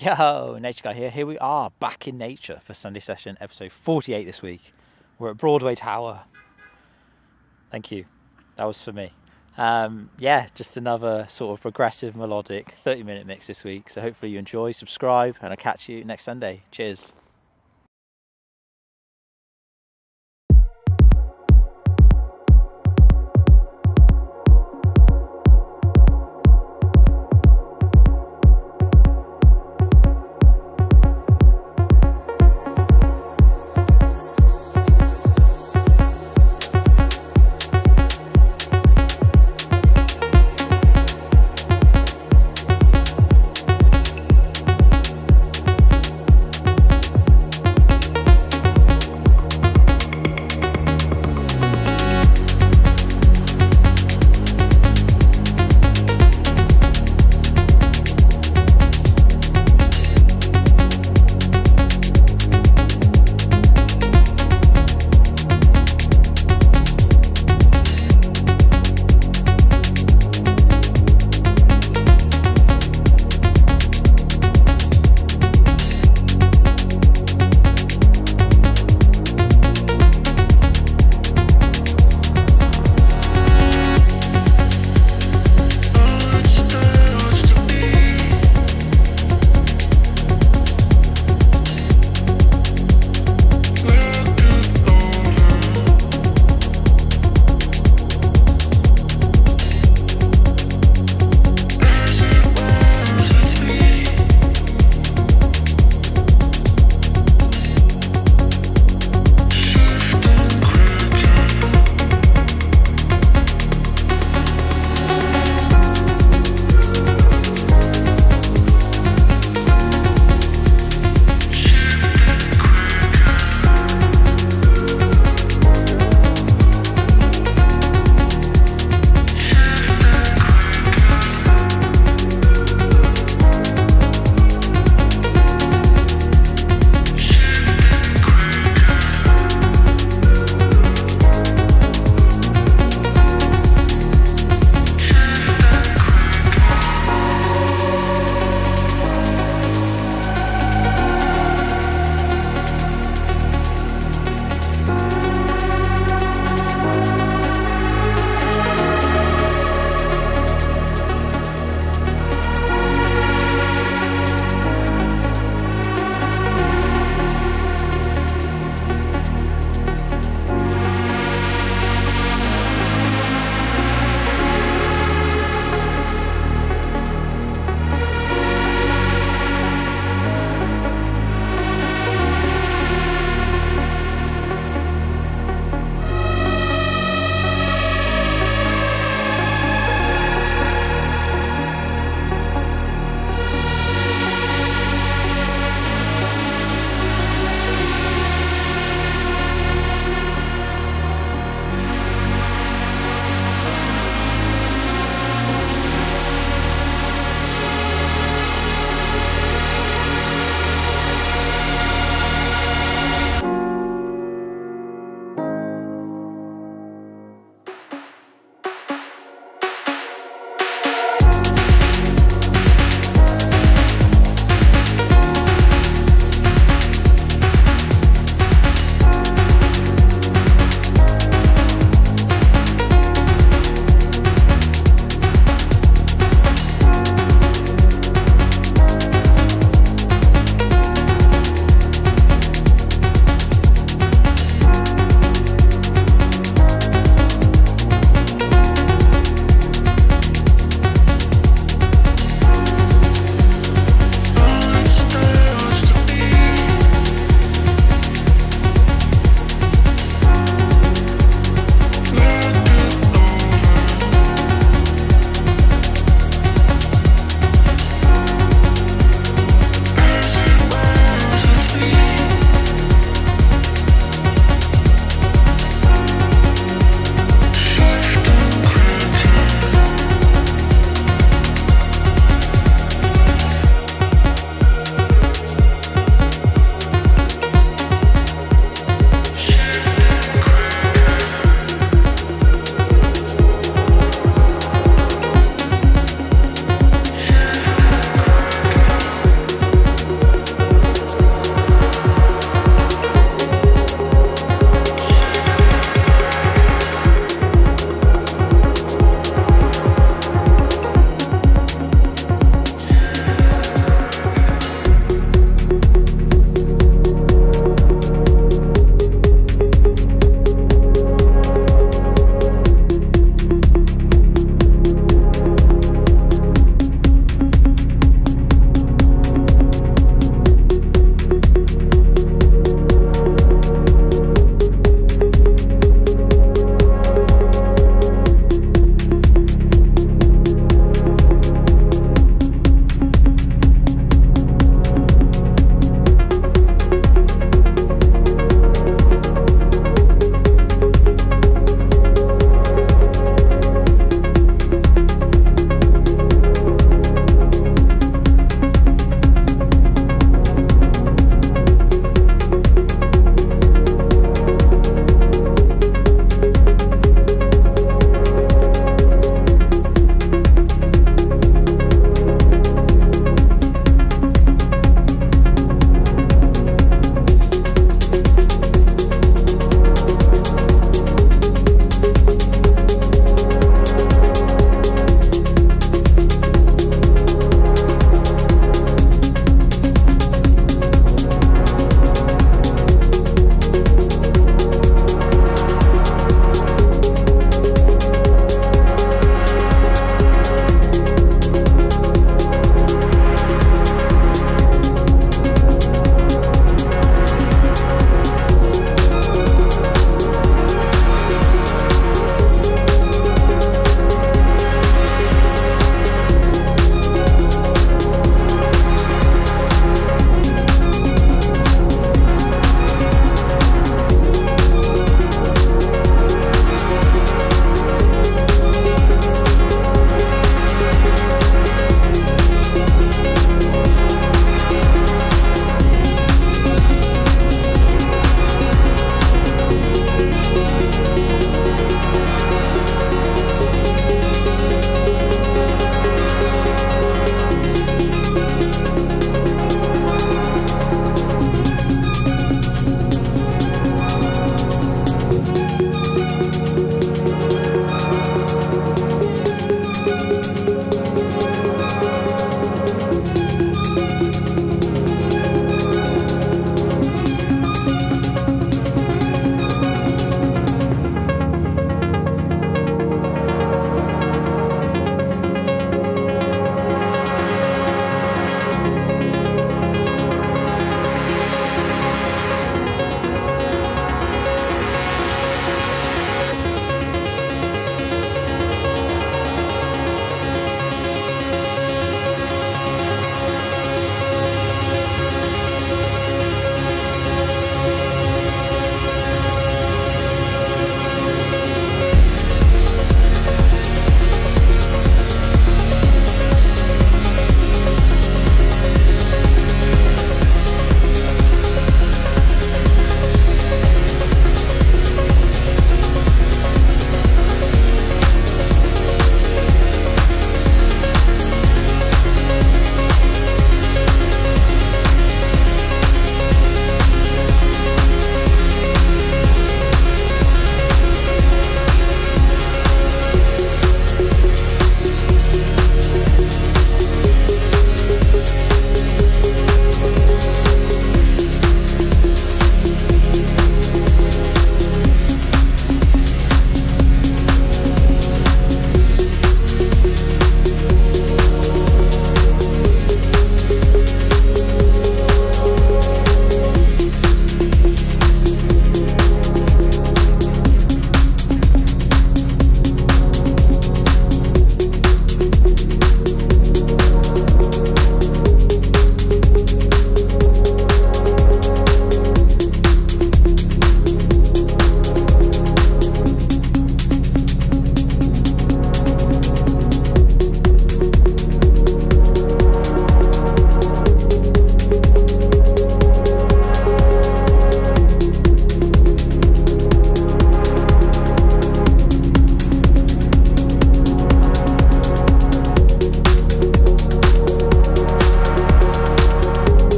Yo, Nature Guy here. Here we are, back in nature for Sunday Session episode 48 this week. We're at Broadway Tower. Thank you. That was for me. Um, yeah, just another sort of progressive melodic 30 minute mix this week. So hopefully you enjoy, subscribe, and I'll catch you next Sunday. Cheers.